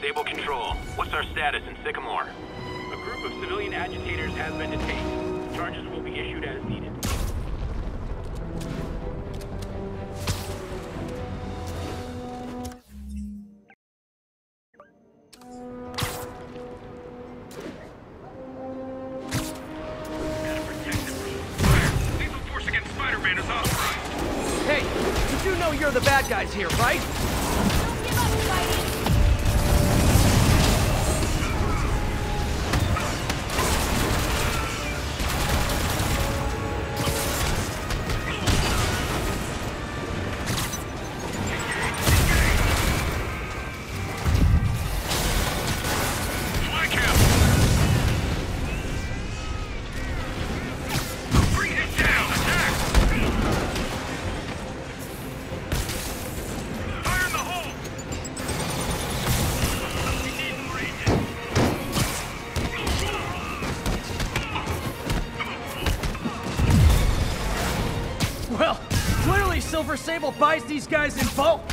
Sable Control. What's our status in Sycamore? A group of civilian agitators has been detained. Sable buys these guys in bulk.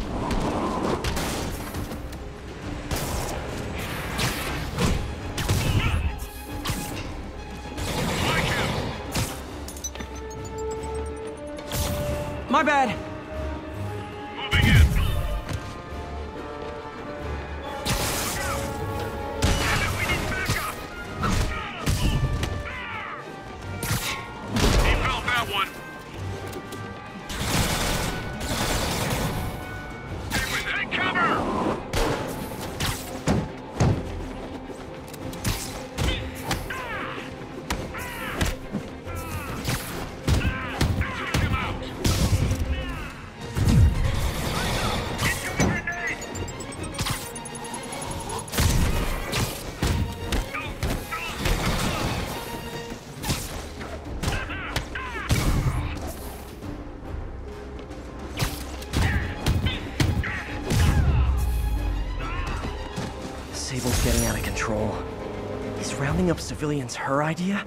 up civilians her idea?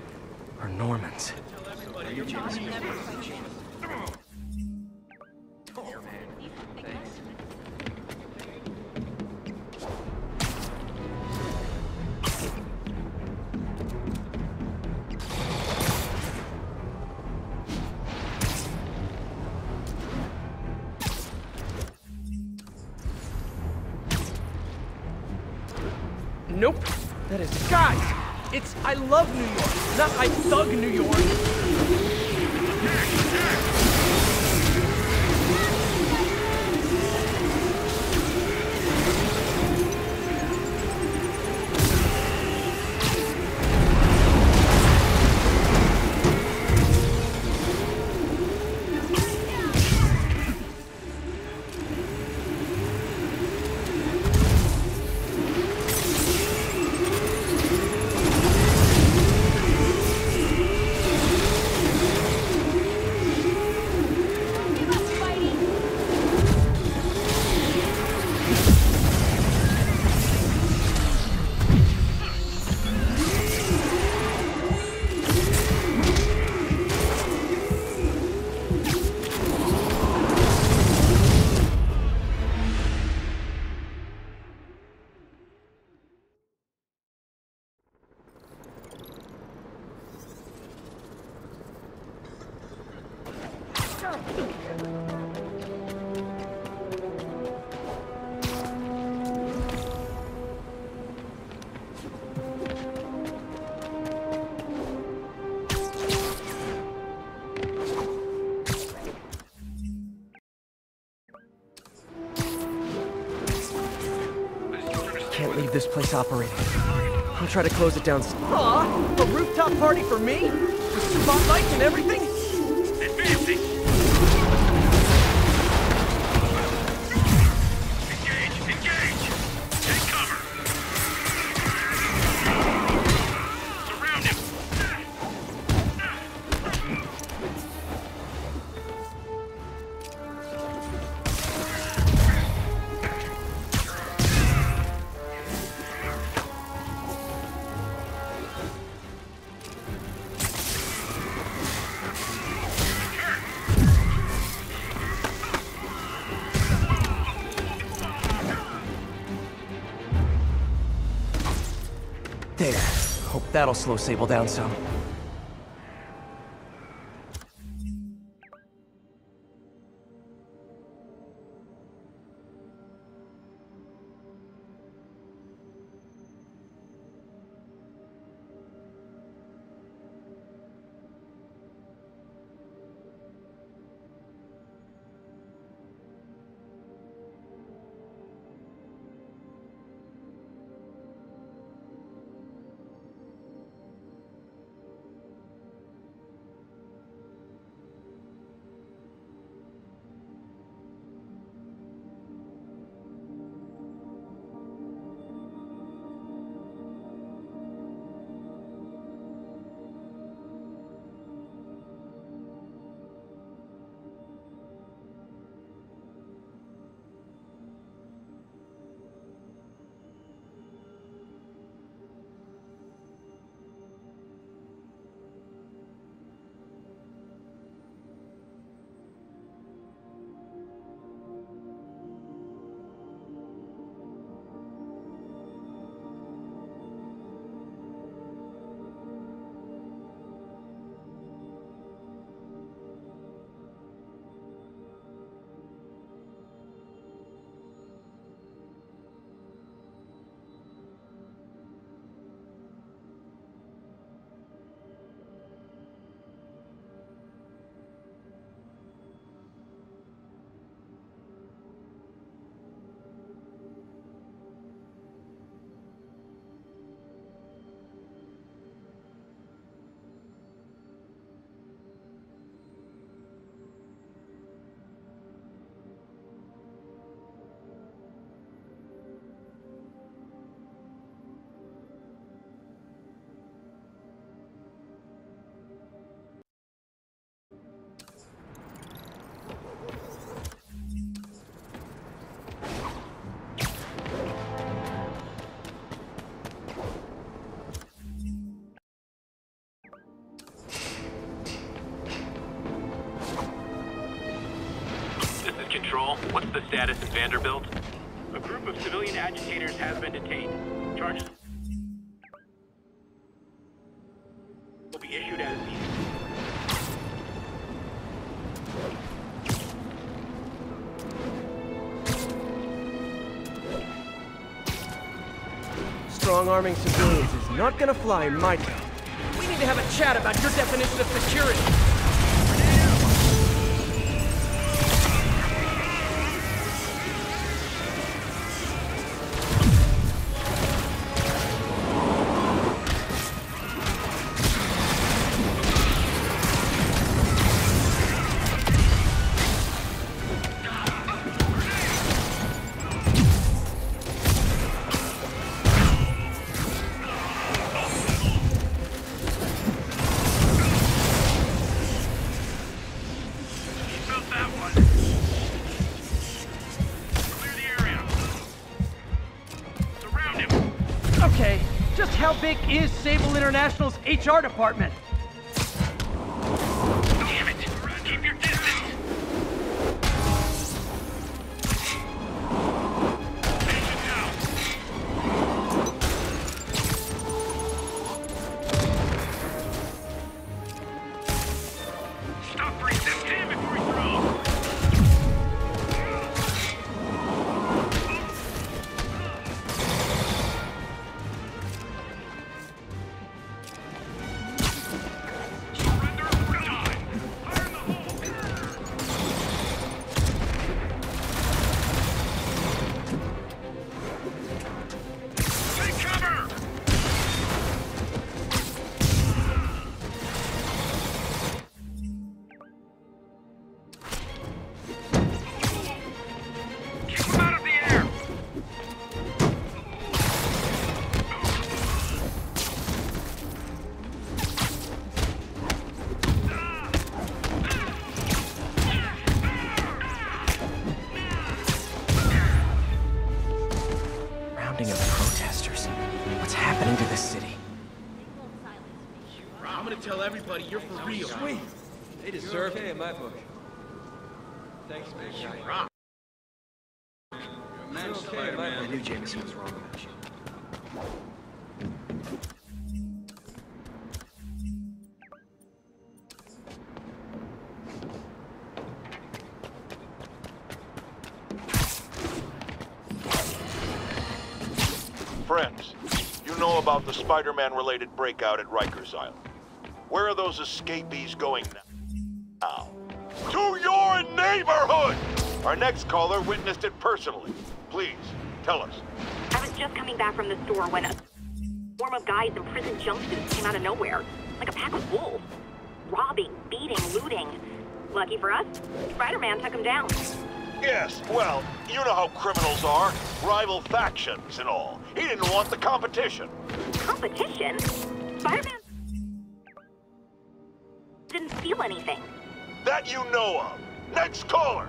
Thug New York. this place operating. I'll try to close it down. Aw, a rooftop party for me? With spotlights and everything? That'll slow Sable down some. This Control. What's the status in Vanderbilt? A group of civilian agitators has been detained. Charges will be issued as needed. Strong arming civilians is not gonna fly in my town. We need to have a chat about your definition of security. Big is Sable International's HR department? Rounding of protesters. What's happening to this city? I'm gonna tell everybody you're for real. Sweet. They deserve it in my book. Thanks, big guy. Man, Okay, in I knew Jameson was wrong about you. The Spider-Man related breakout at Rikers Island. Where are those escapees going now? To your neighborhood! Our next caller witnessed it personally. Please, tell us. I was just coming back from the store when a swarm of guys in prison jumpsuits came out of nowhere, like a pack of wolves. Robbing, beating, looting. Lucky for us, Spider-Man took them down. Yes, well, you know how criminals are. Rival factions and all. He didn't want the competition. Competition? Spider-Man didn't steal anything. That you know of. Next caller!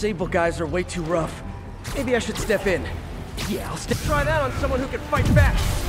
Sable guys are way too rough. Maybe I should step in. Yeah, I'll step. Try that on someone who can fight back.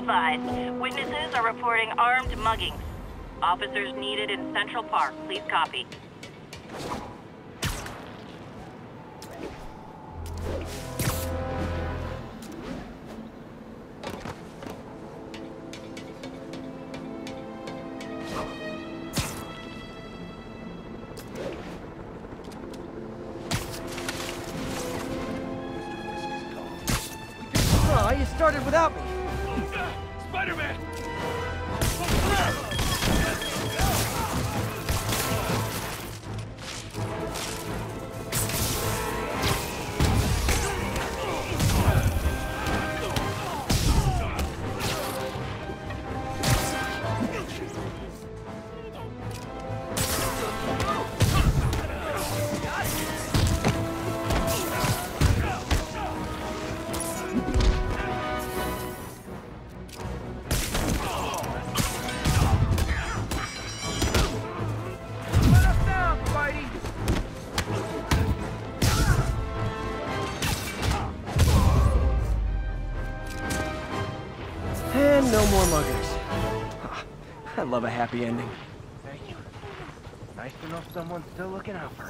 Advised. Witnesses are reporting armed muggings. Officers needed in Central Park. Please copy. You started without me. Spider-Man! Love a happy ending. Thank you. Nice to know someone's still looking out for us.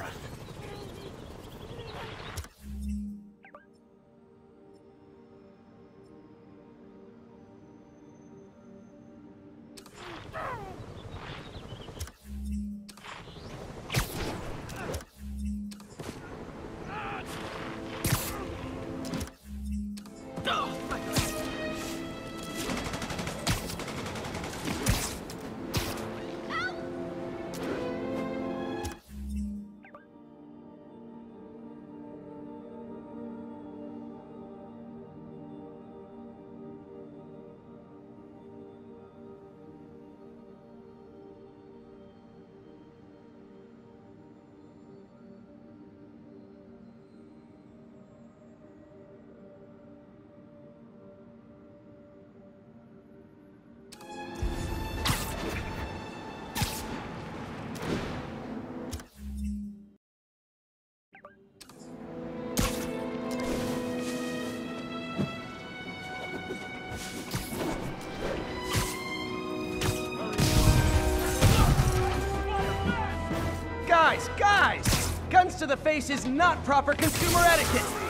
To the face is not proper consumer etiquette!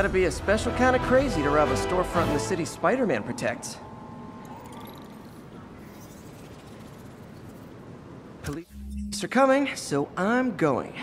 Gotta be a special kind of crazy to rob a storefront in the city Spider-Man protects. Police are coming, so I'm going.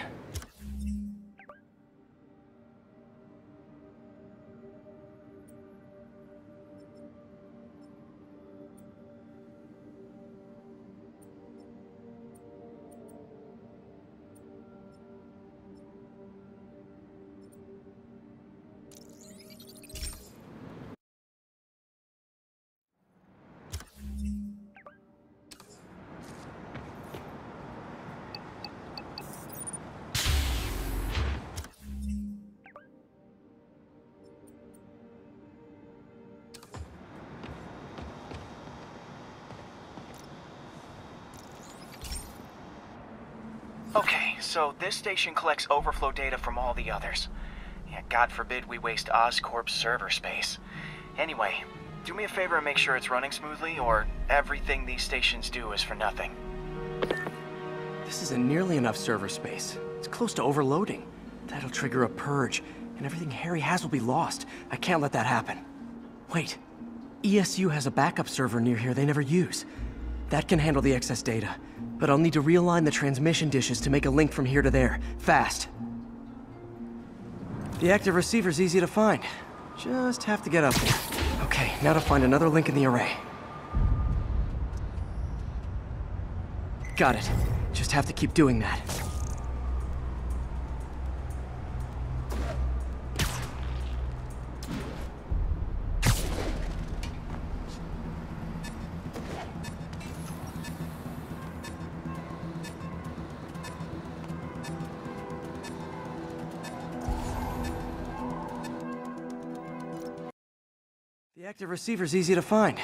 Okay, so this station collects overflow data from all the others. Yeah, God forbid we waste Oscorp's server space. Anyway, do me a favor and make sure it's running smoothly, or everything these stations do is for nothing. This isn't nearly enough server space. It's close to overloading. That'll trigger a purge, and everything Harry has will be lost. I can't let that happen. Wait. ESU has a backup server near here they never use. That can handle the excess data, but I'll need to realign the transmission dishes to make a link from here to there, fast. The active receiver's easy to find. Just have to get up there. Okay, now to find another link in the array. Got it. Just have to keep doing that. Active receiver's easy to find.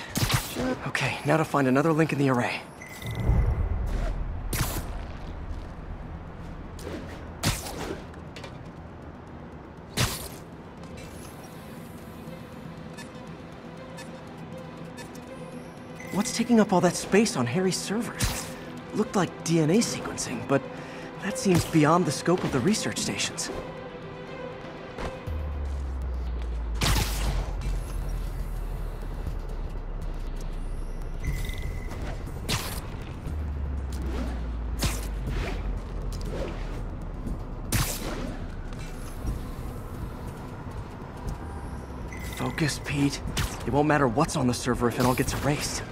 Okay, now to find another link in the array. What's taking up all that space on Harry's servers? Looked like DNA sequencing, but that seems beyond the scope of the research stations. Focus, Pete. It won't matter what's on the server if it all gets erased.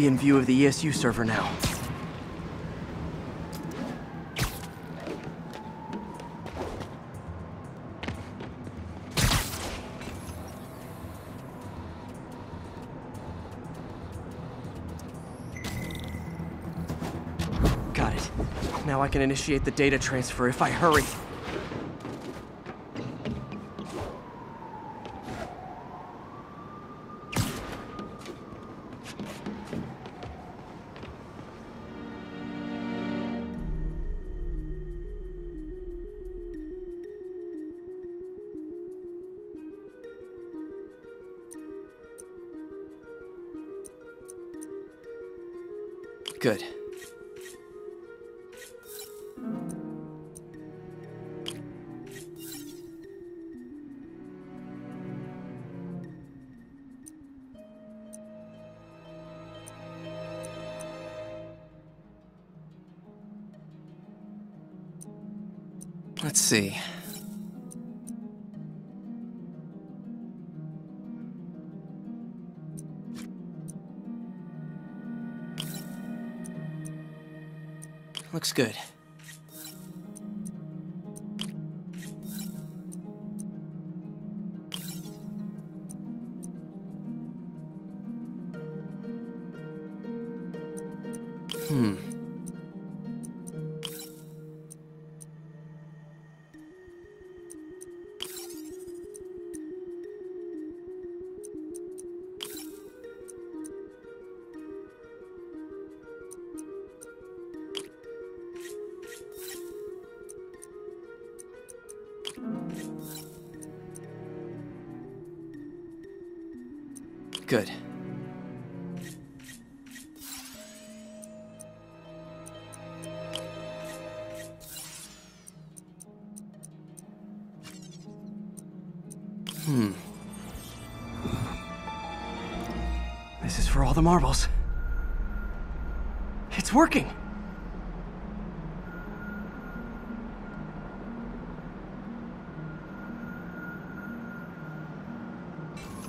Be in view of the ESU server now. Got it. Now I can initiate the data transfer if I hurry. Looks good. The marbles. It's working!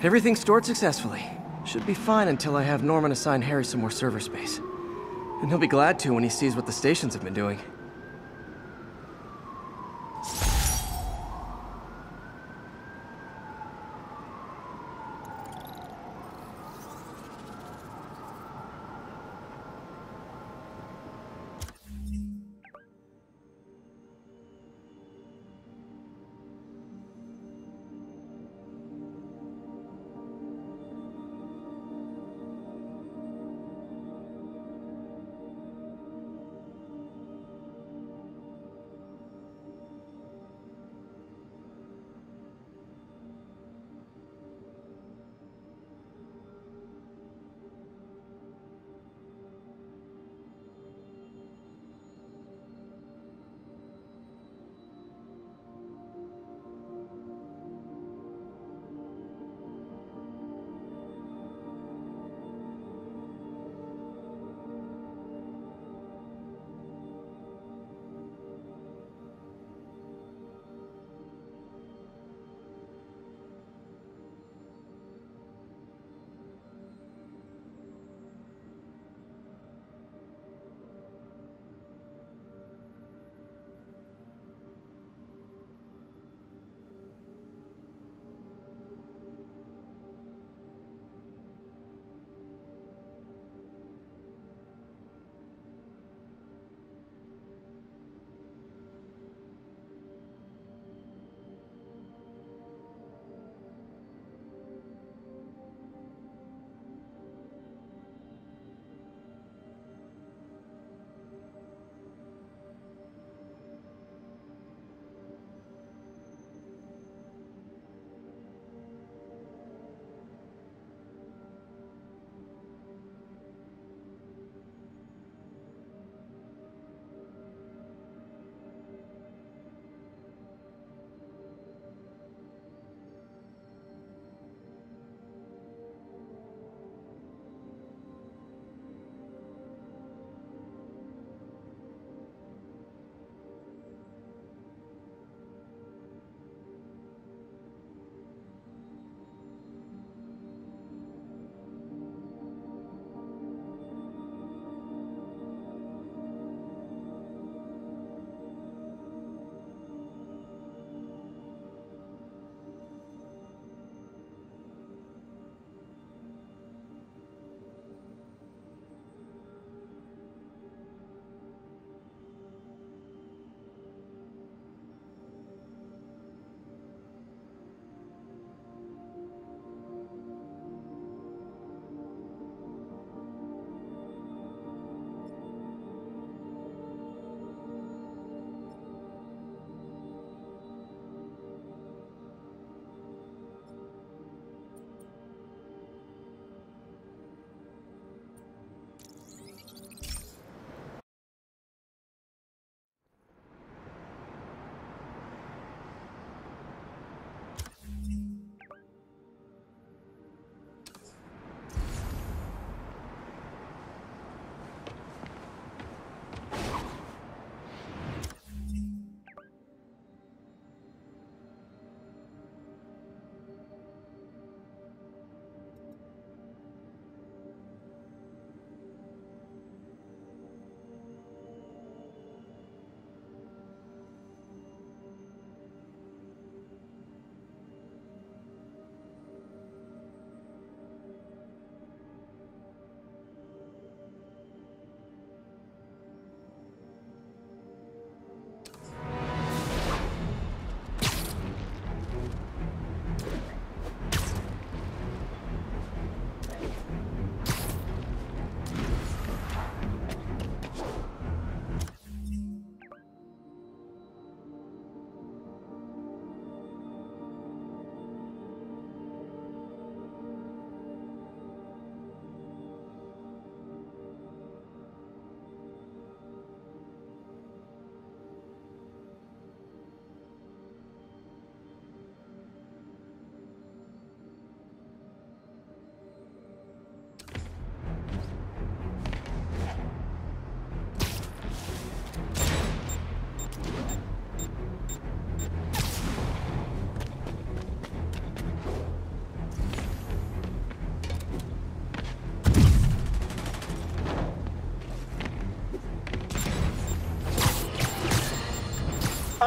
Everything stored successfully. Should be fine until I have Norman assign Harry some more server space. And he'll be glad to when he sees what the stations have been doing.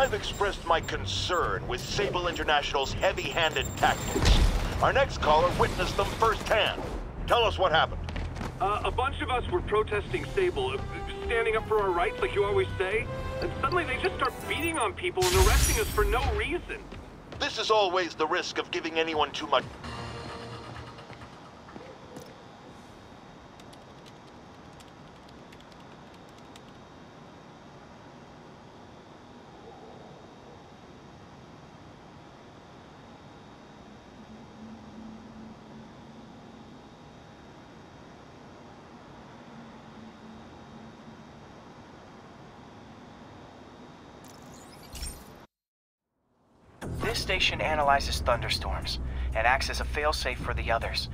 I've expressed my concern with Sable International's heavy-handed tactics. Our next caller witnessed them firsthand. Tell us what happened. Uh, a bunch of us were protesting Sable, uh, standing up for our rights like you always say, and suddenly they just start beating on people and arresting us for no reason. This is always the risk of giving anyone too much... This station analyzes thunderstorms and acts as a failsafe for the others.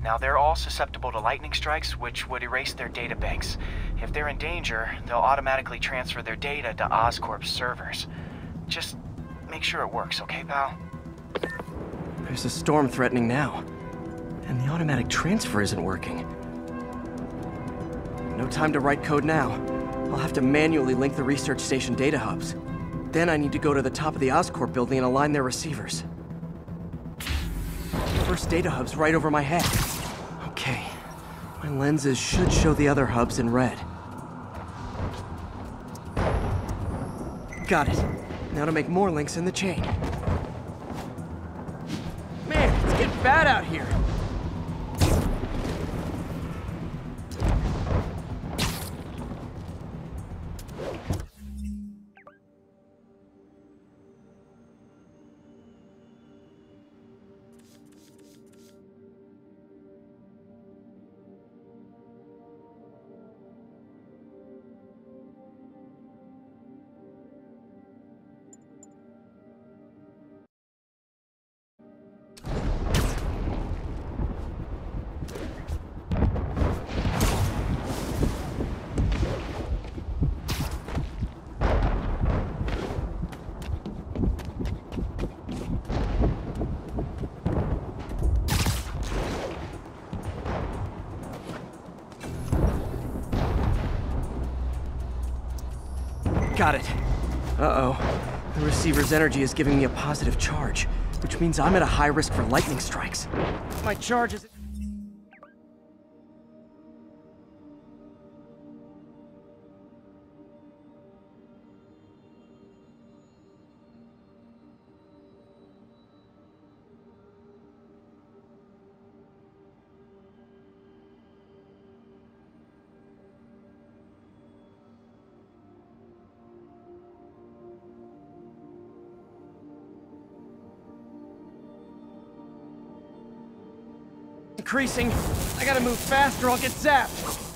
Now, they're all susceptible to lightning strikes, which would erase their data banks. If they're in danger, they'll automatically transfer their data to Oscorp's servers. Just make sure it works, okay, pal? There's a storm threatening now. And the automatic transfer isn't working. No time to write code now. I'll have to manually link the research station data hubs. Then I need to go to the top of the Oscorp building and align their receivers. First data hub's right over my head. Okay. My lenses should show the other hubs in red. Got it. Now to make more links in the chain. Man, it's getting bad out here. Got it. Uh-oh. The receiver's energy is giving me a positive charge, which means I'm at a high risk for lightning strikes. My charge is... increasing. I gotta move faster, I'll get zapped.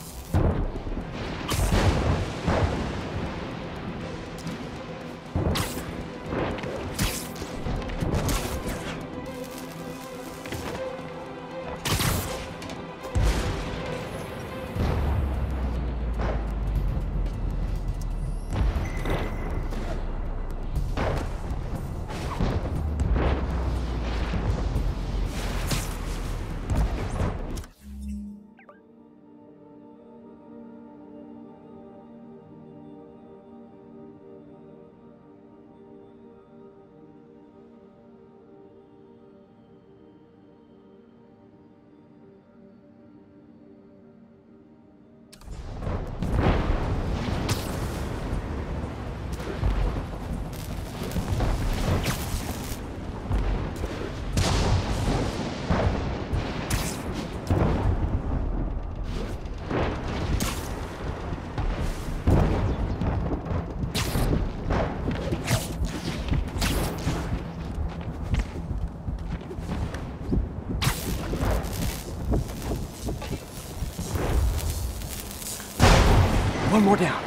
One more down.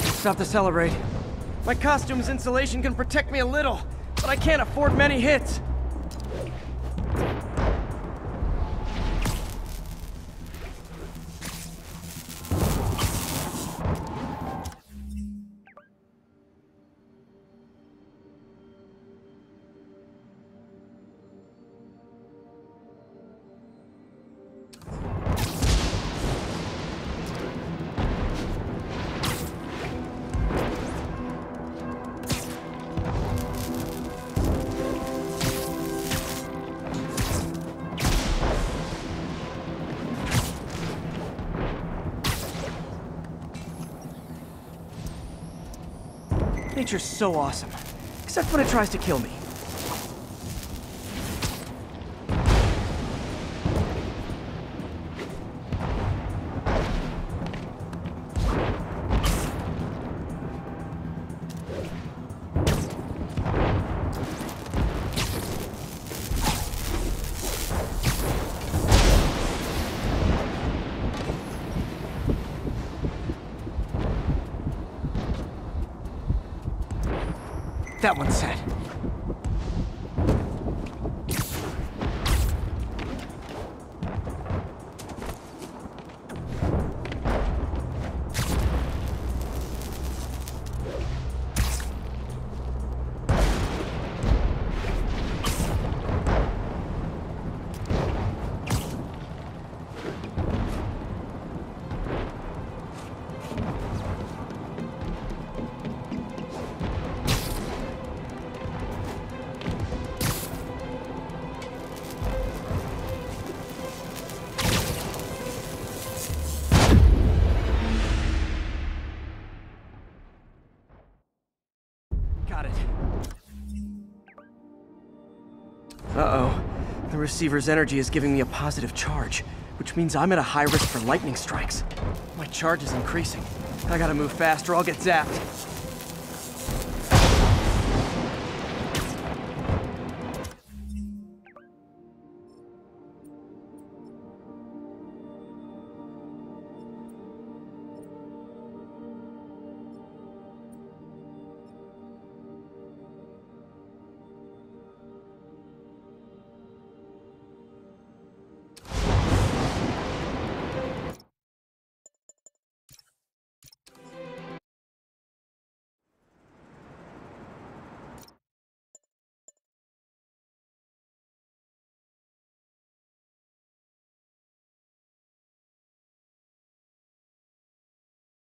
Stop to celebrate. My costume's insulation can protect me a little, but I can't afford many hits. Nature's so awesome. Except when it tries to kill me. That one's set. Receiver's energy is giving me a positive charge, which means I'm at a high risk for lightning strikes. My charge is increasing. I gotta move fast or I'll get zapped.